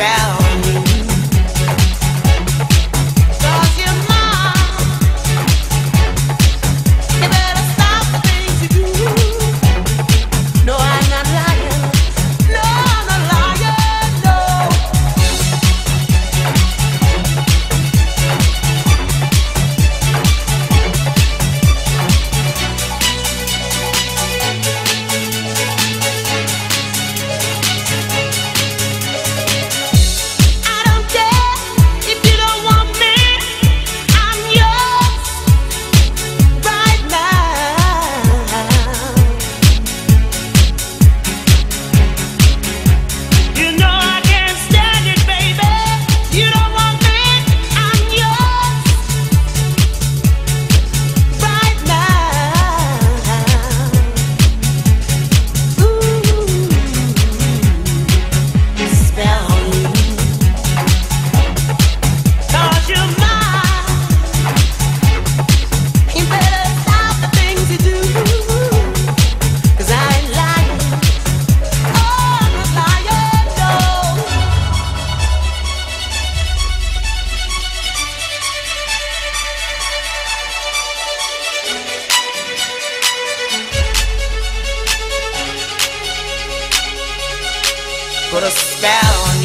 Ooh, put a spell on